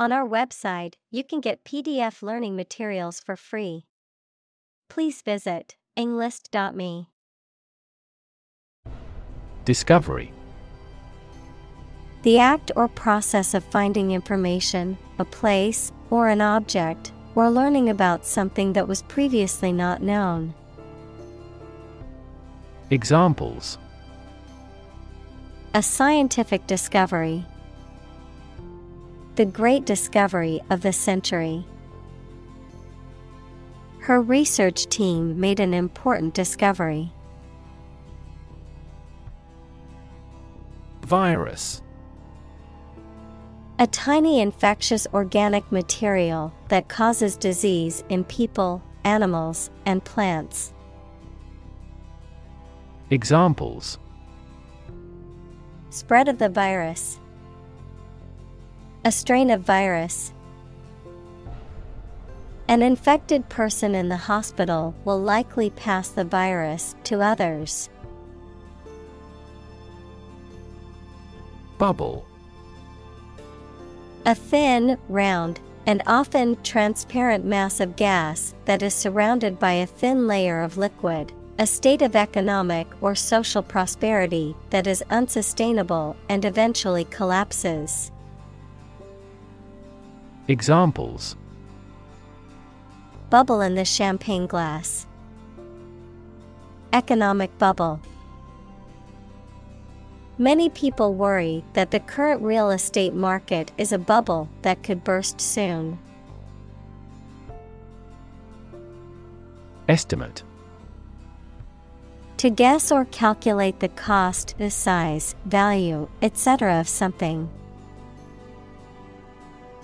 On our website, you can get PDF learning materials for free. Please visit englist.me. Discovery The act or process of finding information, a place, or an object, or learning about something that was previously not known. Examples A scientific discovery. The great discovery of the century. Her research team made an important discovery. Virus A tiny infectious organic material that causes disease in people, animals, and plants. Examples Spread of the virus. A strain of virus. An infected person in the hospital will likely pass the virus to others. Bubble A thin, round, and often transparent mass of gas that is surrounded by a thin layer of liquid. A state of economic or social prosperity that is unsustainable and eventually collapses. Examples Bubble in the champagne glass. Economic bubble. Many people worry that the current real estate market is a bubble that could burst soon. Estimate To guess or calculate the cost, the size, value, etc. of something.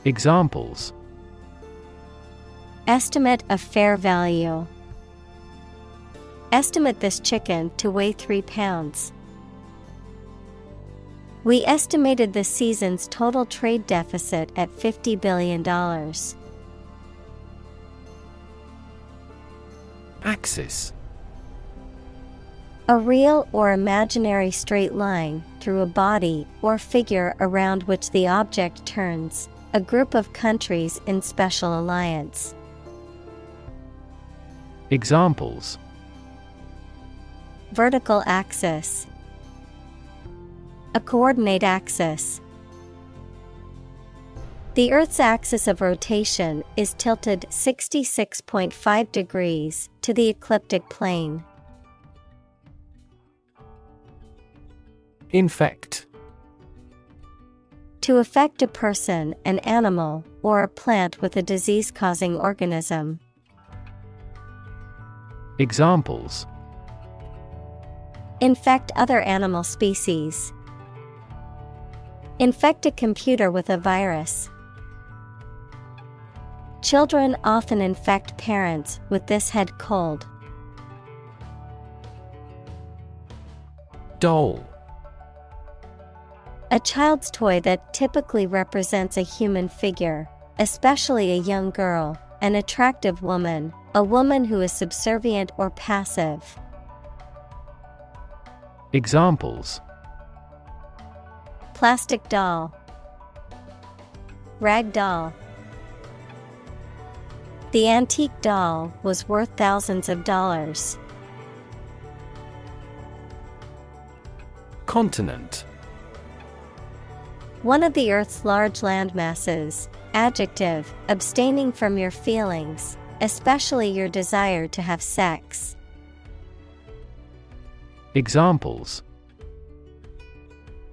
Examples Estimate of fair value. Estimate this chicken to weigh 3 pounds. We estimated the season's total trade deficit at $50 billion. Axis A real or imaginary straight line through a body or figure around which the object turns, a group of countries in special alliance. Examples Vertical axis, a coordinate axis. The Earth's axis of rotation is tilted 66.5 degrees to the ecliptic plane. Infect To affect a person, an animal, or a plant with a disease causing organism. Examples Infect other animal species. Infect a computer with a virus. Children often infect parents with this head cold. Doll A child's toy that typically represents a human figure, especially a young girl, an attractive woman, a woman who is subservient or passive. Examples Plastic doll, Rag doll. The antique doll was worth thousands of dollars. Continent One of the Earth's large landmasses. Adjective, abstaining from your feelings, especially your desire to have sex. Examples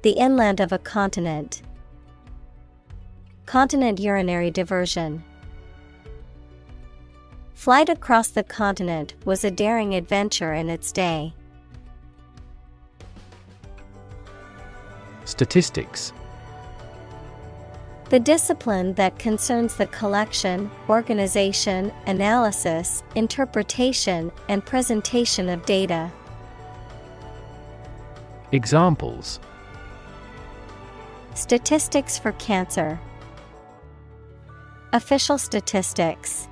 The inland of a continent. Continent urinary diversion. Flight across the continent was a daring adventure in its day. Statistics The discipline that concerns the collection, organization, analysis, interpretation, and presentation of data. Examples Statistics for cancer. Official statistics.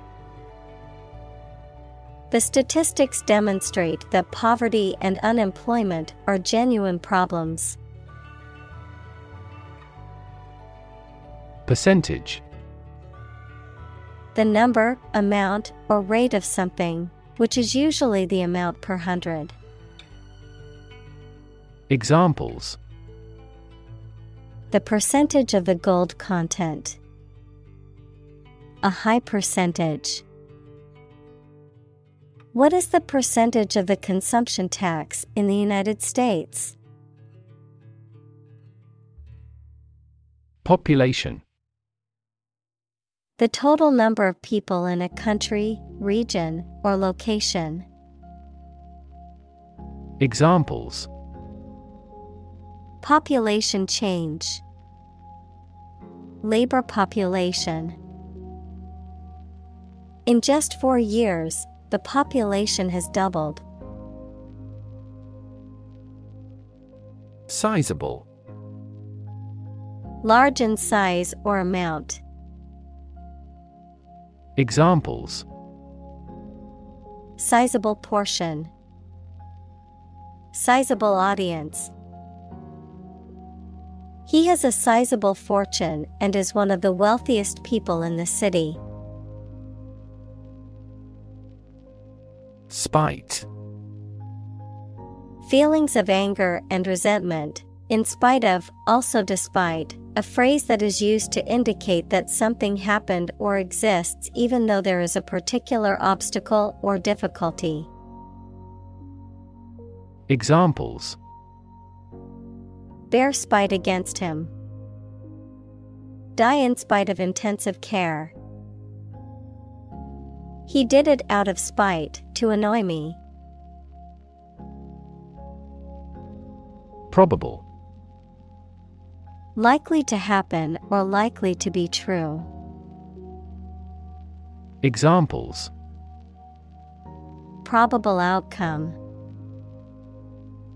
The statistics demonstrate that poverty and unemployment are genuine problems. Percentage the number, amount, or rate of something, which is usually the amount per hundred. Examples The percentage of the gold content. A high percentage. What is the percentage of the consumption tax in the United States? Population The total number of people in a country, region, or location. Examples Population change. Labor population. In just four years, the population has doubled. Sizable Large in size or amount. Examples Sizable portion. Sizable audience. He has a sizable fortune and is one of the wealthiest people in the city. Spite Feelings of anger and resentment, in spite of, also despite, a phrase that is used to indicate that something happened or exists even though there is a particular obstacle or difficulty. Examples Bear spite against him. Die in spite of intensive care. He did it out of spite to annoy me. Probable Likely to happen or likely to be true. Examples Probable outcome.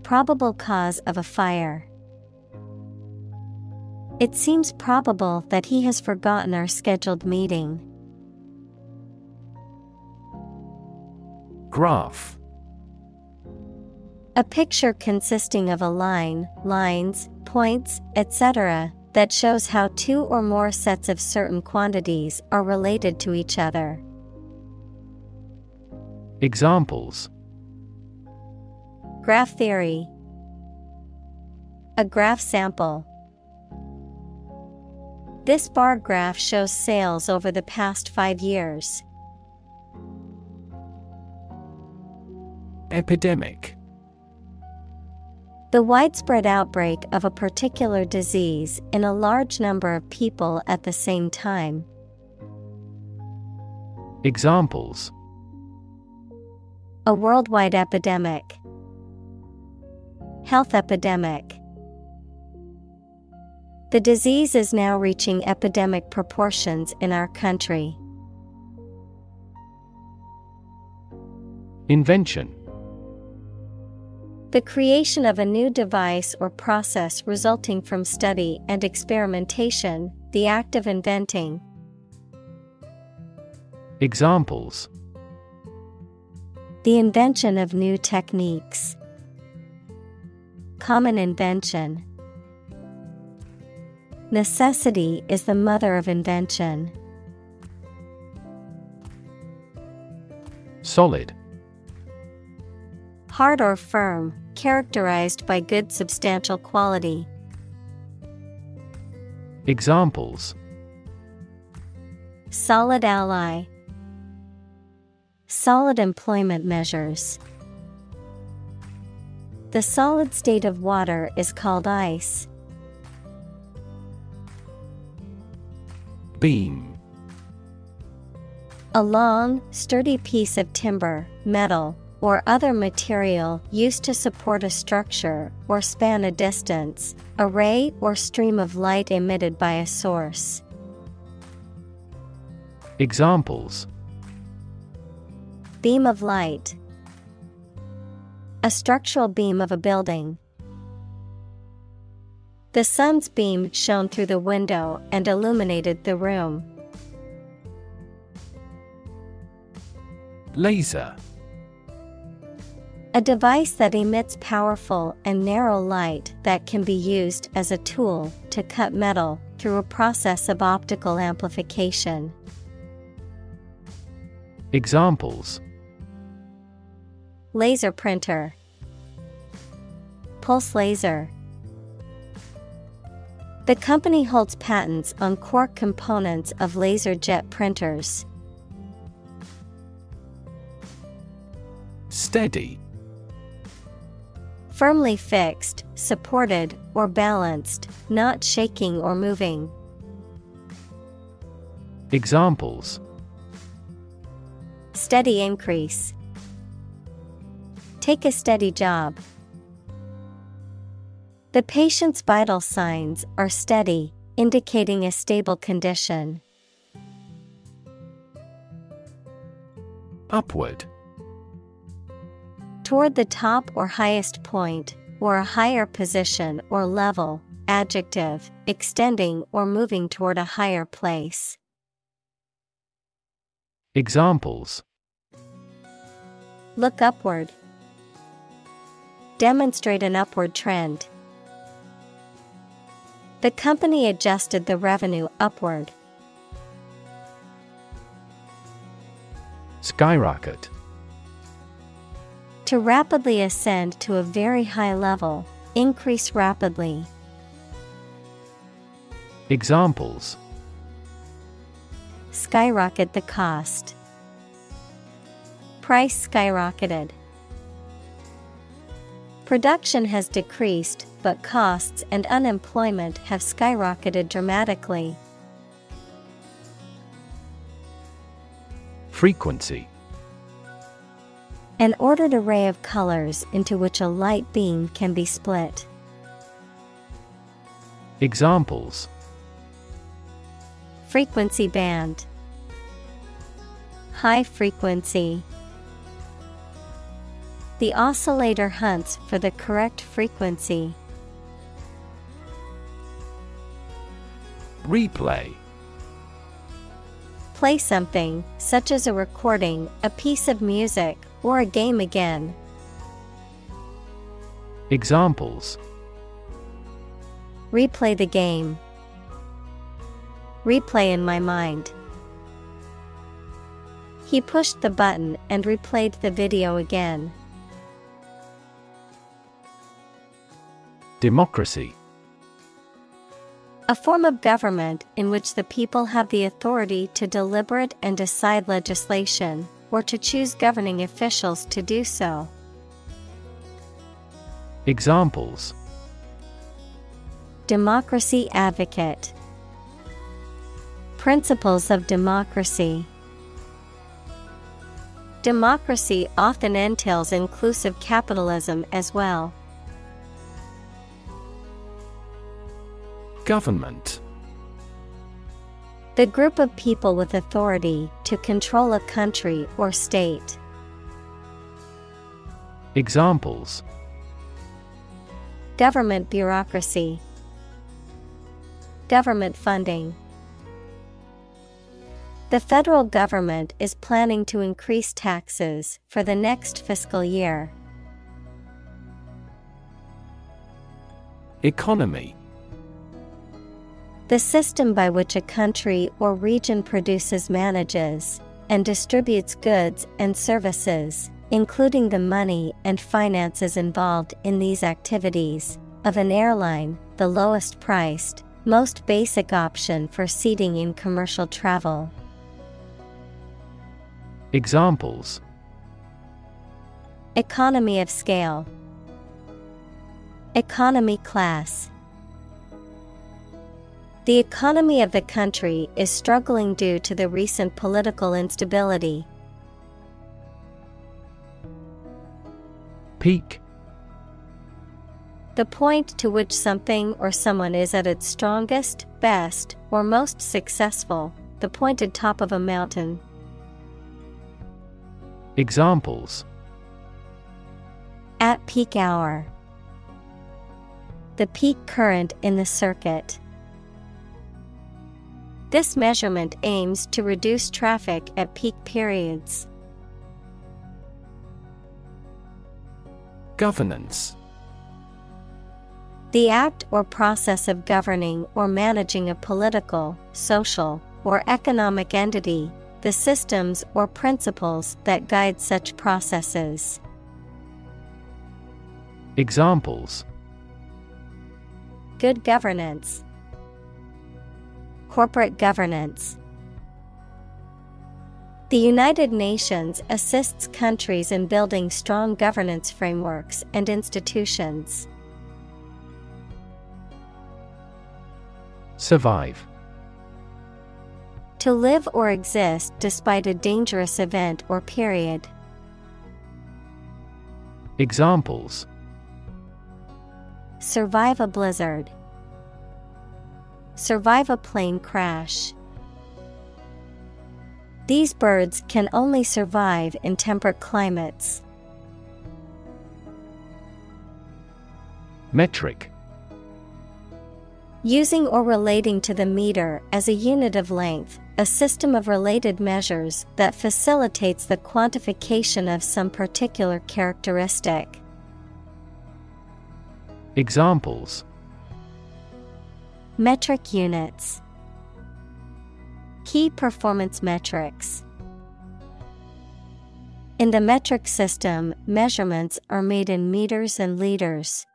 Probable cause of a fire. It seems probable that he has forgotten our scheduled meeting. Graph A picture consisting of a line, lines, points, etc., that shows how two or more sets of certain quantities are related to each other. Examples Graph theory A graph sample. This bar graph shows sales over the past five years. Epidemic The widespread outbreak of a particular disease in a large number of people at the same time. Examples A worldwide epidemic. Health epidemic. The disease is now reaching epidemic proportions in our country. Invention The creation of a new device or process resulting from study and experimentation, the act of inventing. Examples The invention of new techniques. Common invention. Necessity is the mother of invention. Solid Hard or firm, characterized by good substantial quality. Examples Solid ally. Solid employment measures. The solid state of water is called ice. Beam A long, sturdy piece of timber, metal, or other material used to support a structure or span a distance, a ray or stream of light emitted by a source. Examples Beam of light. A structural beam of a building. The sun's beam shone through the window and illuminated the room. Laser A device that emits powerful and narrow light that can be used as a tool to cut metal through a process of optical amplification. Examples Laser printer, Pulse laser. The company holds patents on core components of laser jet printers. Steady Firmly fixed, supported, or balanced, not shaking or moving. Examples Steady increase. Take a steady job. The patient's vital signs are steady, indicating a stable condition. Upward Toward the top or highest point, or a higher position or level, adjective, extending or moving toward a higher place. Examples Look upward. Demonstrate an upward trend. The company adjusted the revenue upward. Skyrocket To rapidly ascend to a very high level, increase rapidly. Examples Skyrocket the cost. Price skyrocketed. Production has decreased, but costs and unemployment have skyrocketed dramatically. Frequency An ordered array of colors into which a light beam can be split. Examples Frequency band. High frequency. The oscillator hunts for the correct frequency. Replay Play something, such as a recording, a piece of music, or a game again. Examples Replay the game. Replay in my mind. He pushed the button and replayed the video again. Democracy A form of government in which the people have the authority to deliberate and decide legislation, or to choose governing officials to do so. Examples Democracy advocate. Principles of democracy. Democracy often entails inclusive capitalism as well. Government The group of people with authority to control a country or state. Examples Government bureaucracy. Government funding. The federal government is planning to increase taxes for the next fiscal year. Economy The system by which a country or region produces, manages, and distributes goods and services, including the money and finances involved in these activities, of an airline, the lowest priced, most basic option for seating in commercial travel. Examples Economy of scale, Economy class. The economy of the country is struggling due to the recent political instability. Peak The point to which something or someone is at its strongest, best, or most successful, the pointed top of a mountain. Examples At peak hour. The peak current in the circuit. This measurement aims to reduce traffic at peak periods. Governance The act or process of governing or managing a political, social, or economic entity, the systems or principles that guide such processes. Examples Good governance, Corporate governance. The United Nations assists countries in building strong governance frameworks and institutions. Survive. To live or exist despite a dangerous event or period. Examples Survive a blizzard. Survive a plane crash. These birds can only survive in temperate climates. Metric Using or relating to the meter as a unit of length, a system of related measures that facilitates the quantification of some particular characteristic. Examples Metric units, Key performance metrics. In the metric system, measurements are made in meters and liters.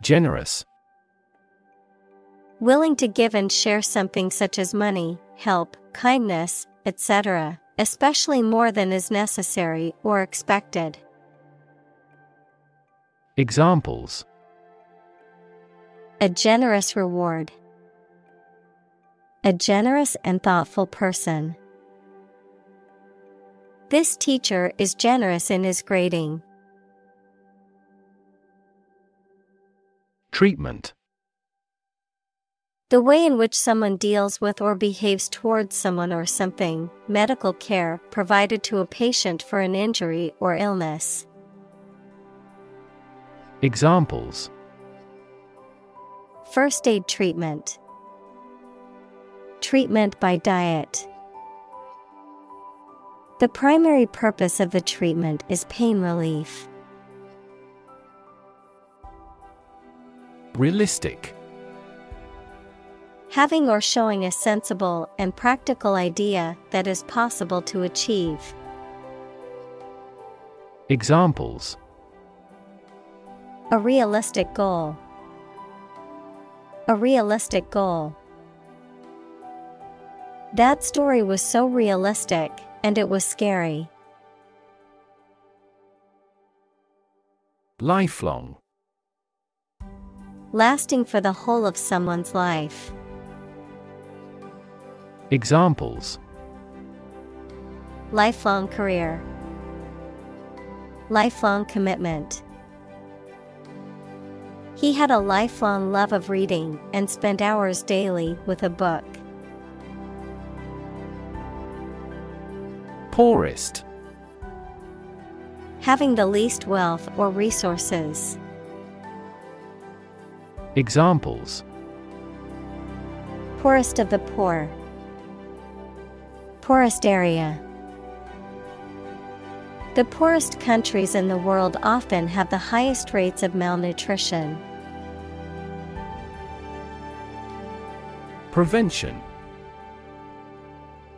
Generous Willing to give and share something such as money, help, kindness, etc., especially more than is necessary or expected. Examples A generous reward. A generous and thoughtful person. This teacher is generous in his grading. Treatment The way in which someone deals with or behaves towards someone or something, medical care provided to a patient for an injury or illness. Examples First aid treatment, treatment by diet. The primary purpose of the treatment is pain relief. Realistic Having or showing a sensible and practical idea that is possible to achieve. Examples A realistic goal. A realistic goal. That story was so realistic, and it was scary. Lifelong Lasting for the whole of someone's life. Examples Lifelong career. Lifelong commitment. He had a lifelong love of reading and spent hours daily with a book. Poorest Having the least wealth or resources. Examples Poorest of the poor. Poorest area. The poorest countries in the world often have the highest rates of malnutrition. Prevention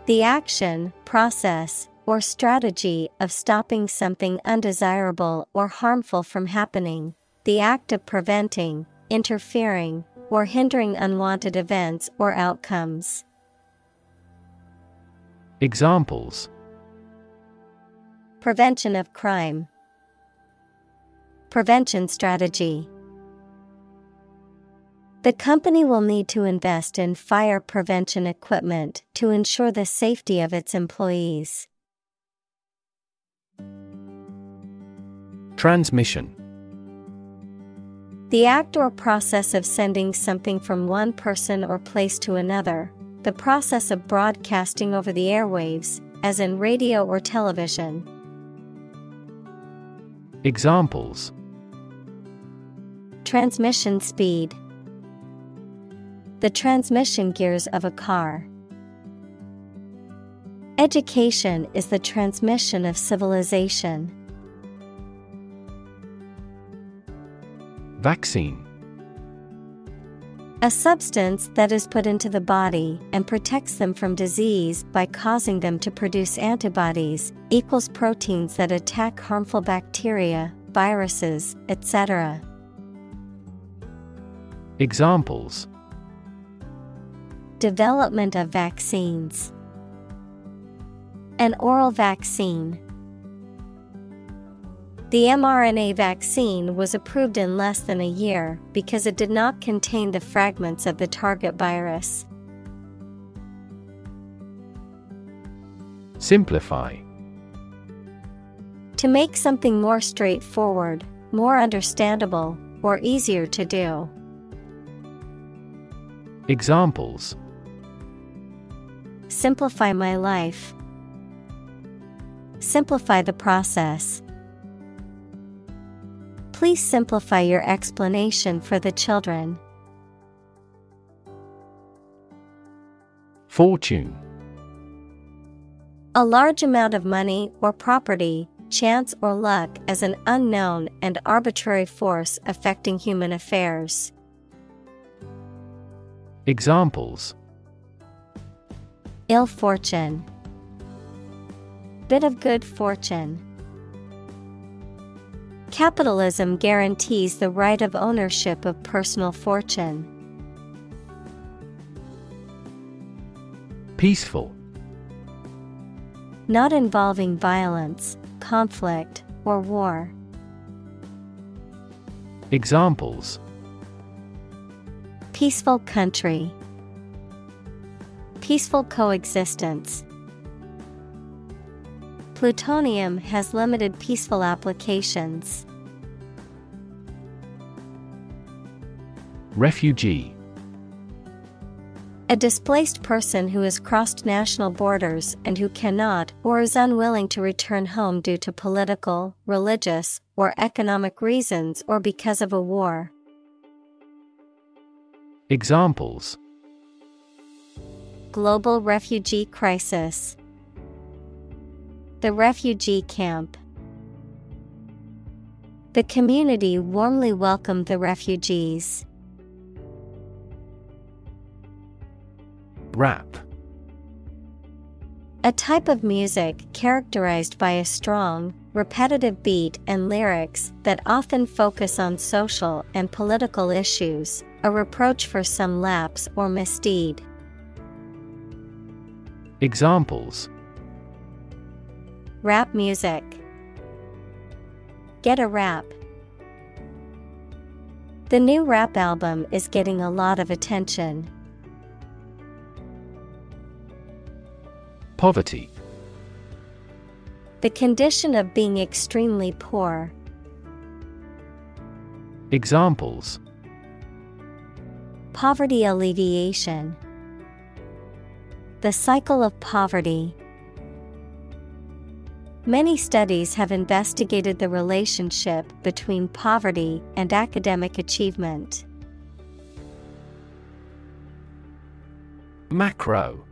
The action, process, or strategy of stopping something undesirable or harmful from happening, the act of preventing, interfering, or hindering unwanted events or outcomes. Examples Prevention of crime. Prevention strategy. The company will need to invest in fire prevention equipment to ensure the safety of its employees. Transmission The act or process of sending something from one person or place to another, the process of broadcasting over the airwaves, as in radio or television. Examples Transmission speed. The transmission gears of a car. Education is the transmission of civilization. Vaccine A substance that is put into the body and protects them from disease by causing them to produce antibodies equals proteins that attack harmful bacteria, viruses, etc. Examples Development of vaccines. An oral vaccine. The mRNA vaccine was approved in less than a year because it did not contain the fragments of the target virus. Simplify. To make something more straightforward, more understandable, or easier to do. Examples Simplify my life. Simplify the process. Please simplify your explanation for the children. Fortune. A large amount of money or property, chance or luck as an unknown and arbitrary force affecting human affairs. Examples Ill fortune. Bit of good fortune. Capitalism guarantees the right of ownership of personal fortune. Peaceful. Not involving violence, conflict, or war. Examples Peaceful country. Peaceful coexistence. Plutonium has limited peaceful applications. Refugee. A displaced person who has crossed national borders and who cannot or is unwilling to return home due to political, religious, or economic reasons or because of a war. Examples Global refugee crisis. The refugee camp. The community warmly welcomed the refugees. Rap. A type of music characterized by a strong, repetitive beat and lyrics that often focus on social and political issues, a reproach for some lapse or misdeed. Examples Rap music. Get a rap. The new rap album is getting a lot of attention. Poverty. The condition of being extremely poor. Examples Poverty alleviation. The cycle of poverty. Many studies have investigated the relationship between poverty and academic achievement. Macro.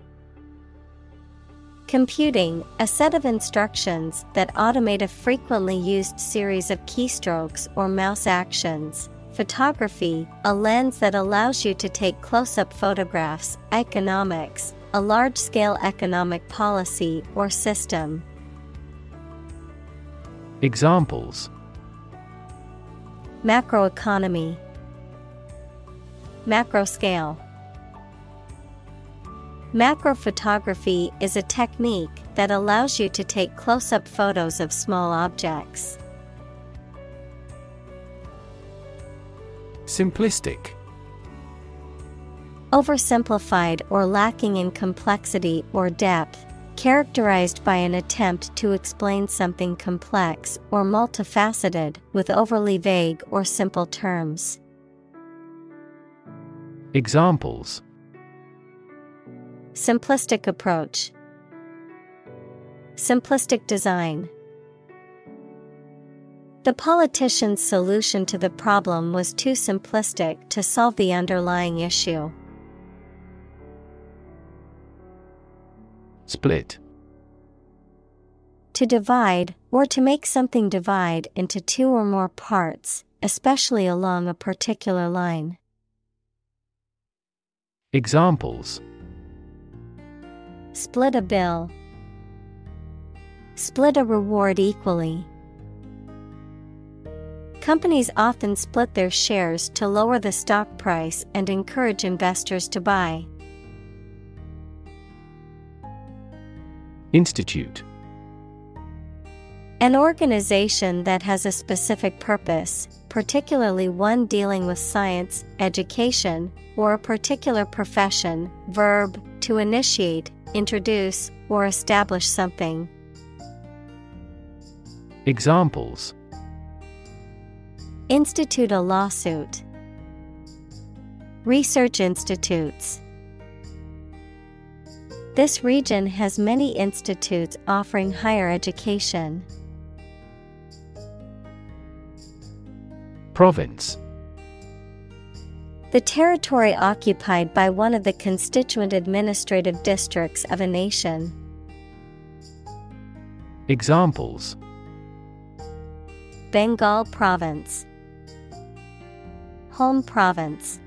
Computing, a set of instructions that automate a frequently used series of keystrokes or mouse actions. Photography, a lens that allows you to take close up photographs. Economics, a large scale economic policy or system. Examples Macroeconomy, Macro scale. Macrophotography is a technique that allows you to take close up photos of small objects. Simplistic. Oversimplified or lacking in complexity or depth, Characterized by an attempt to explain something complex or multifaceted with overly vague or simple terms. Examples Simplistic approach, Simplistic design. The politician's solution to the problem was too simplistic to solve the underlying issue. Split. To divide, or to make something divide into two or more parts, especially along a particular line. Examples Split a bill. Split a reward equally. Companies often split their shares to lower the stock price and encourage investors to buy. Institute An organization that has a specific purpose, particularly one dealing with science, education, or a particular profession. Verb to initiate, introduce, or establish something. Examples Institute a lawsuit. Research institutes. This region has many institutes offering higher education. Province The territory occupied by one of the constituent administrative districts of a nation. Examples Bengal Province. Home Province.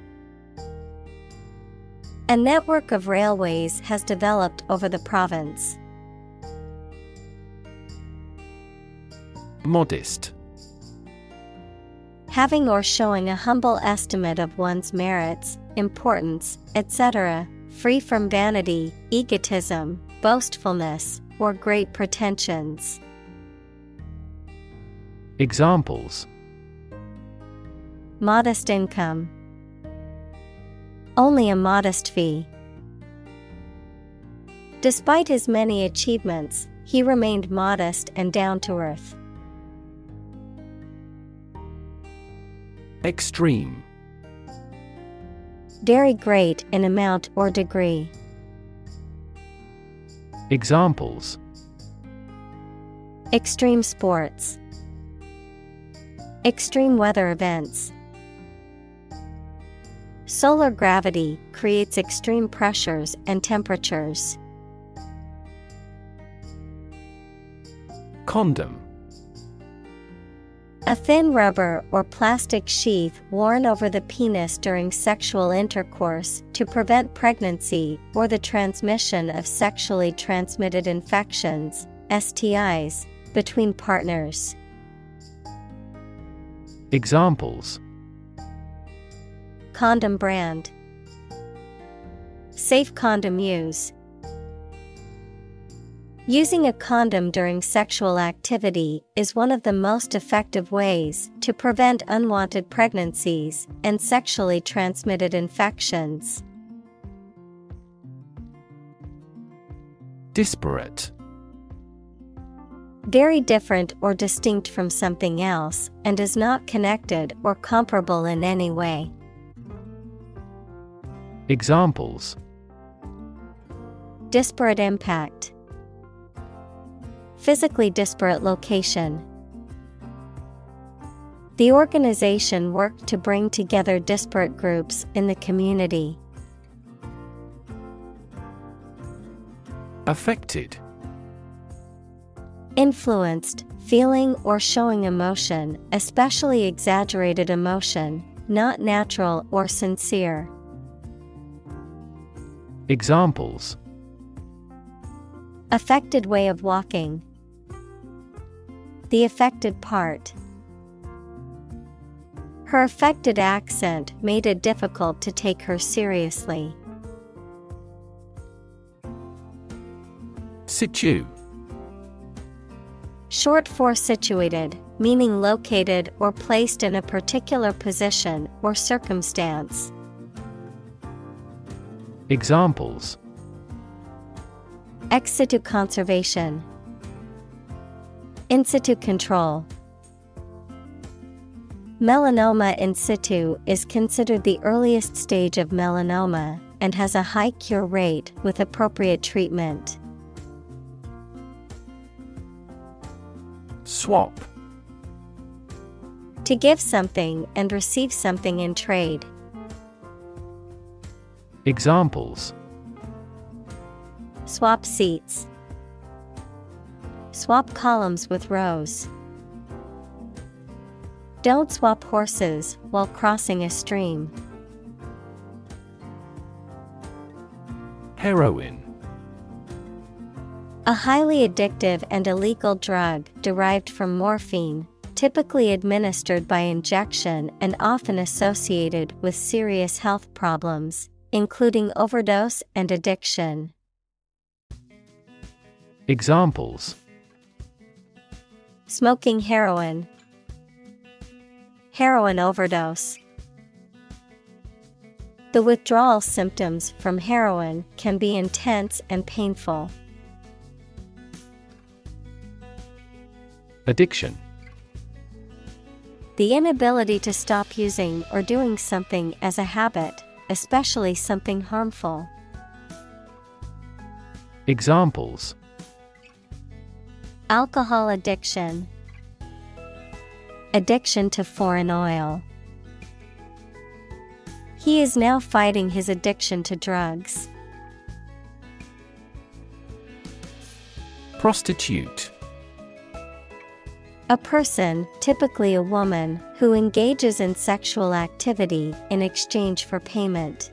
A network of railways has developed over the province. Modest Having or showing a humble estimate of one's merits, importance, etc., free from vanity, egotism, boastfulness, or great pretensions. Examples Modest income. Only a modest fee. Despite his many achievements, he remained modest and down to earth. Extreme Very great in amount or degree. Examples Extreme sports. Extreme weather events. Solar gravity creates extreme pressures and temperatures. Condom A thin rubber or plastic sheath worn over the penis during sexual intercourse to prevent pregnancy or the transmission of sexually transmitted infections, STIs, between partners. Examples Condom brand. Safe condom use. Using a condom during sexual activity is one of the most effective ways to prevent unwanted pregnancies and sexually transmitted infections. Disparate Very different or distinct from something else and is not connected or comparable in any way. Examples Disparate impact. Physically disparate location. The organization worked to bring together disparate groups in the community. Affected Influenced, feeling or showing emotion, especially exaggerated emotion, not natural or sincere. Examples Affected way of walking. The affected part. Her affected accent made it difficult to take her seriously. Situ Short for situated, meaning located or placed in a particular position or circumstance. Examples Ex situ conservation, In situ control. Melanoma in situ is considered the earliest stage of melanoma and has a high cure rate with appropriate treatment. Swap To give something and receive something in trade. Examples Swap seats. Swap columns with rows. Don't swap horses while crossing a stream. Heroin. A highly addictive and illegal drug derived from morphine, typically administered by injection and often associated with serious health problems, including overdose and addiction. Examples Smoking heroin, heroin overdose. The withdrawal symptoms from heroin can be intense and painful. Addiction. The inability to stop using or doing something as a habit, especially something harmful. Examples Alcohol addiction, addiction to foreign oil. He is now fighting his addiction to drugs. Prostitute. A person, typically a woman, who engages in sexual activity in exchange for payment.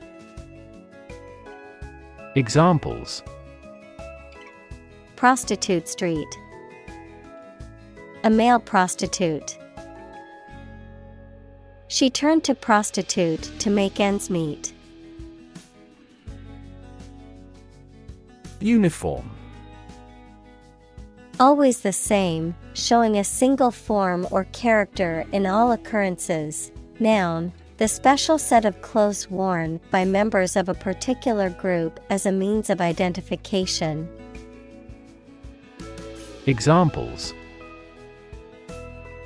Examples Prostitute Street A male prostitute. She turned to prostitute to make ends meet. Uniform. Always the same, showing a single form or character in all occurrences. Noun, the special set of clothes worn by members of a particular group as a means of identification. Examples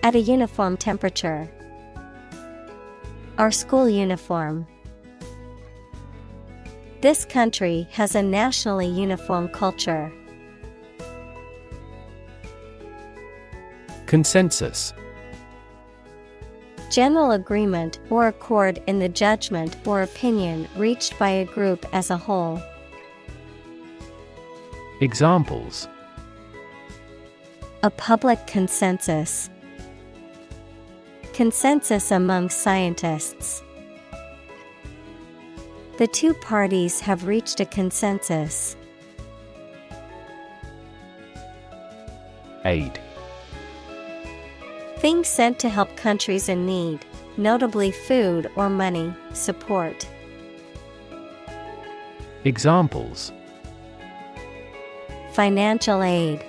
At a uniform temperature. Our school uniform. This country has a nationally uniform culture. Consensus. General agreement or accord in the judgment or opinion reached by a group as a whole. Examples A public consensus. Consensus among scientists. The two parties have reached a consensus. Aid. Things sent to help countries in need, notably food or money, support. Examples Financial aid,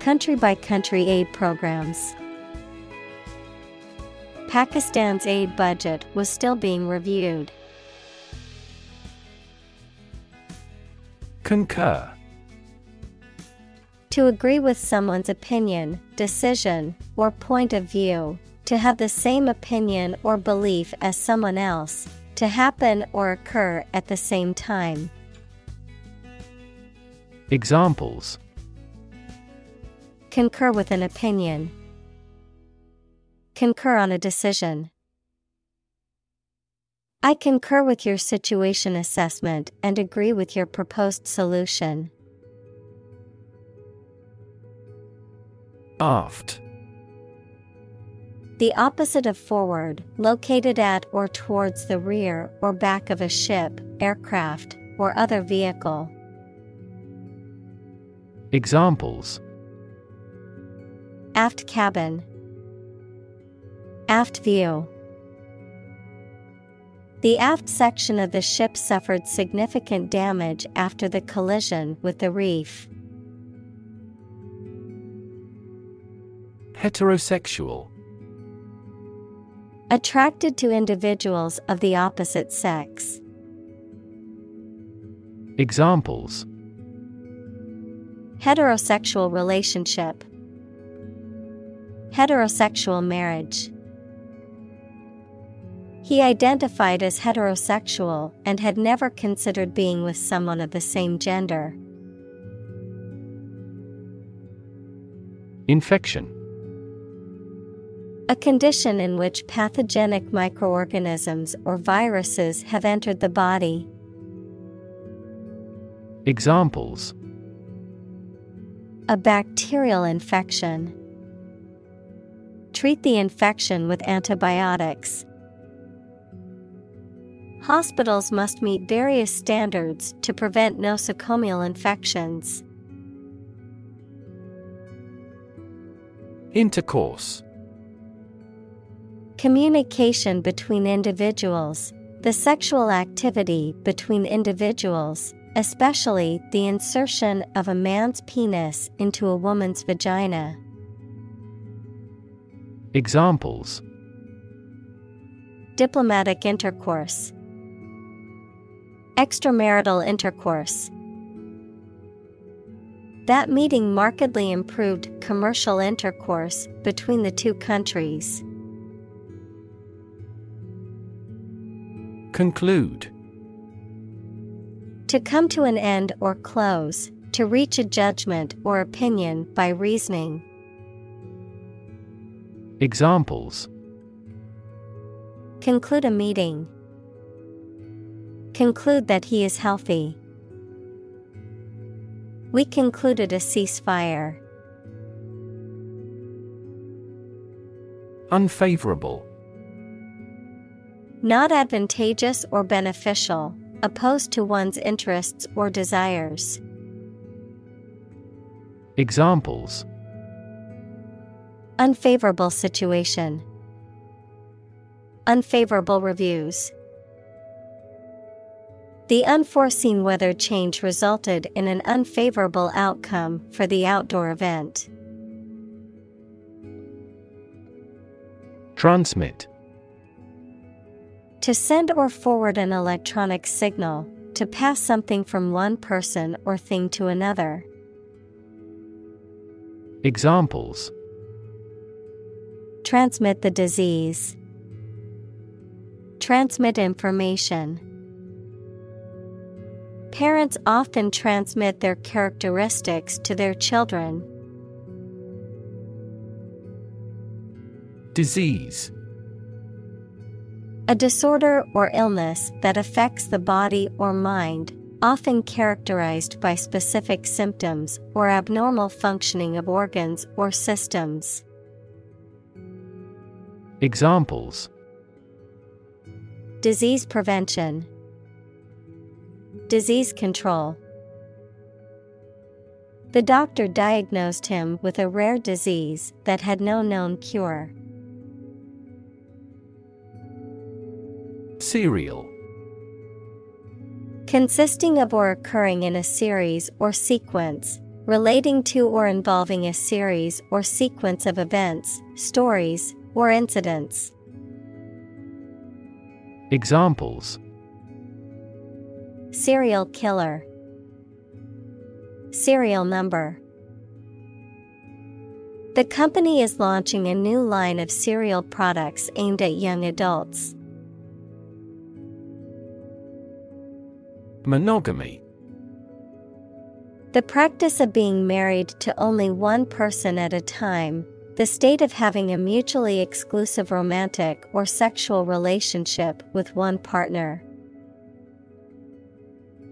country by country aid programs. Pakistan's aid budget was still being reviewed. Concur. To agree with someone's opinion, decision, or point of view, to have the same opinion or belief as someone else, to happen or occur at the same time. Examples Concur with an opinion. Concur on a decision. I concur with your situation assessment and agree with your proposed solution. Aft. The opposite of forward, located at or towards the rear or back of a ship, aircraft, or other vehicle. Examples Aft cabin, Aft view. The aft section of the ship suffered significant damage after the collision with the reef. Heterosexual. Attracted to individuals of the opposite sex. Examples Heterosexual relationship. Heterosexual marriage. He identified as heterosexual and had never considered being with someone of the same gender. Infection. A condition in which pathogenic microorganisms or viruses have entered the body. Examples A bacterial infection. Treat the infection with antibiotics. Hospitals must meet various standards to prevent nosocomial infections. Intercourse Communication between individuals, the sexual activity between individuals, especially the insertion of a man's penis into a woman's vagina. Examples Diplomatic intercourse, Extramarital intercourse. That meeting markedly improved commercial intercourse between the two countries. Conclude To come to an end or close, to reach a judgment or opinion by reasoning. Examples Conclude a meeting. Conclude that he is healthy. We concluded a ceasefire. Unfavorable Not advantageous or beneficial, opposed to one's interests or desires. Examples Unfavorable situation. Unfavorable reviews. The unforeseen weather change resulted in an unfavorable outcome for the outdoor event. Transmit To send or forward an electronic signal, to pass something from one person or thing to another. Examples Transmit the disease. Transmit information. Parents often transmit their characteristics to their children. Disease A disorder or illness that affects the body or mind, often characterized by specific symptoms or abnormal functioning of organs or systems. Examples Disease prevention, Disease control. The doctor diagnosed him with a rare disease that had no known cure. Serial Consisting of or occurring in a series or sequence, relating to or involving a series or sequence of events, stories, or incidents. Examples Serial killer, Serial number. The company is launching a new line of cereal products aimed at young adults. Monogamy The practice of being married to only one person at a time, the state of having a mutually exclusive romantic or sexual relationship with one partner.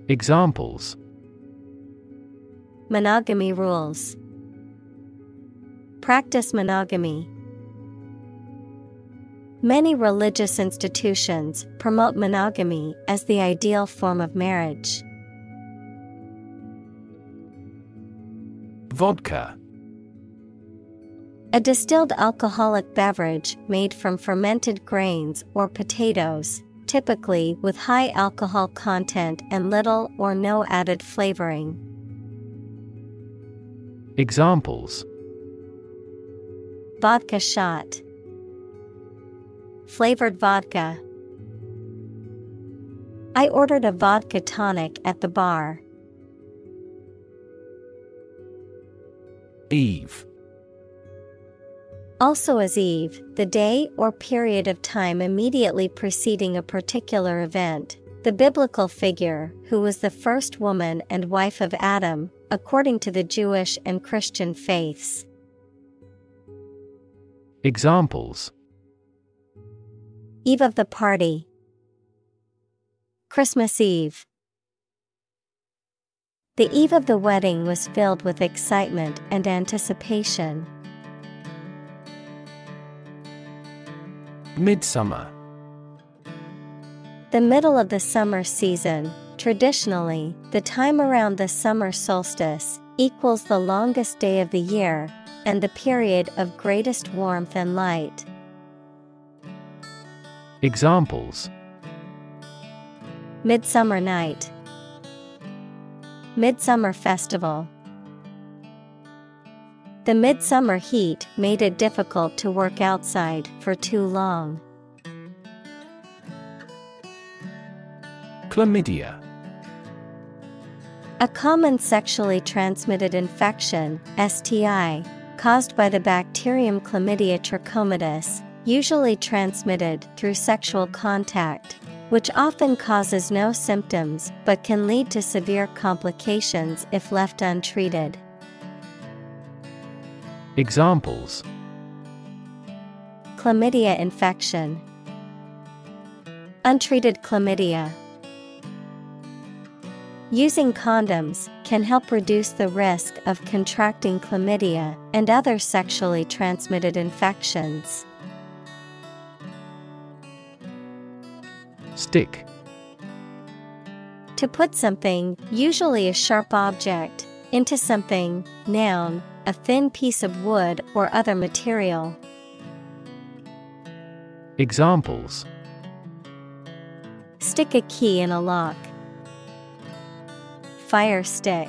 Examples Monogamy rules. Practice monogamy. Many religious institutions promote monogamy as the ideal form of marriage. Vodka A distilled alcoholic beverage made from fermented grains or potatoes, typically with high alcohol content and little or no added flavoring. Examples Vodka shot. Flavored vodka. I ordered a vodka tonic at the bar. Eve Also, as Eve, the day or period of time immediately preceding a particular event, the biblical figure who was the first woman and wife of Adam, according to the Jewish and Christian faiths. Examples Eve of the party. Christmas Eve. The eve of the wedding was filled with excitement and anticipation. Midsummer The middle of the summer season, traditionally, the time around the summer solstice, equals the longest day of the year and the period of greatest warmth and light. Examples. Midsummer Night. Midsummer Festival. The midsummer heat made it difficult to work outside for too long. Chlamydia. A common sexually transmitted infection, STI, caused by the bacterium Chlamydia trachomatis, usually transmitted through sexual contact, which often causes no symptoms but can lead to severe complications if left untreated. Examples Chlamydia infection, Untreated chlamydia. Using condoms can help reduce the risk of contracting chlamydia and other sexually transmitted infections. Stick To put something, usually a sharp object, into something, noun, a thin piece of wood or other material. Examples Stick a key in a lock. Fire stick.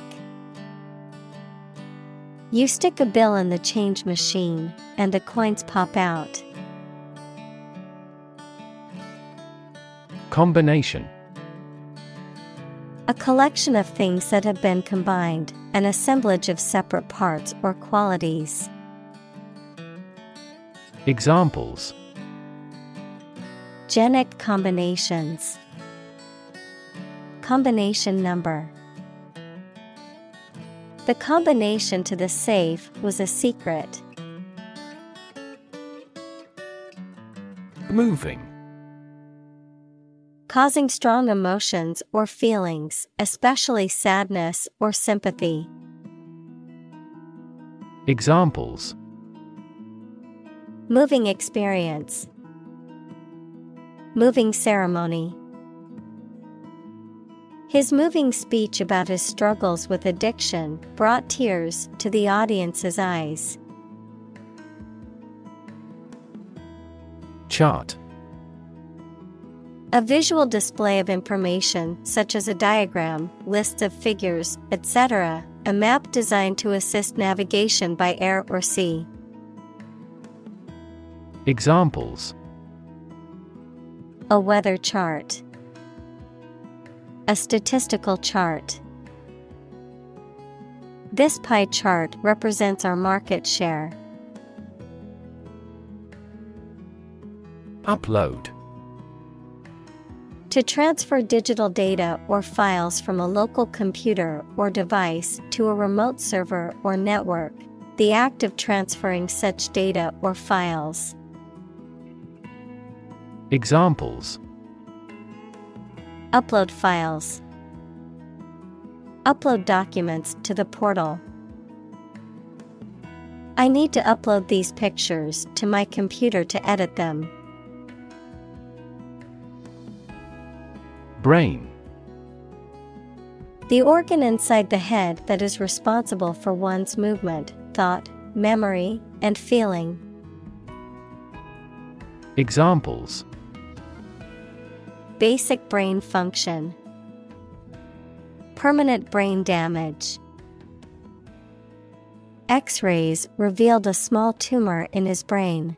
You stick a bill in the change machine, and the coins pop out. Combination A collection of things that have been combined, an assemblage of separate parts or qualities. Examples Genic combinations. Combination number. The combination to the safe was a secret. Moving Causing strong emotions or feelings, especially sadness or sympathy. Examples Moving experience. Moving ceremony. His moving speech about his struggles with addiction brought tears to the audience's eyes. Chart A visual display of information, such as a diagram, lists of figures, etc., a map designed to assist navigation by air or sea. Examples A weather chart. A statistical chart. This pie chart represents our market share. Upload To transfer digital data or files from a local computer or device to a remote server or network, the act of transferring such data or files. Examples Upload files. Upload documents to the portal. I need to upload these pictures to my computer to edit them. Brain The organ inside the head that is responsible for one's movement, thought, memory, and feeling. Examples Basic brain function. Permanent brain damage. X rays revealed a small tumor in his brain.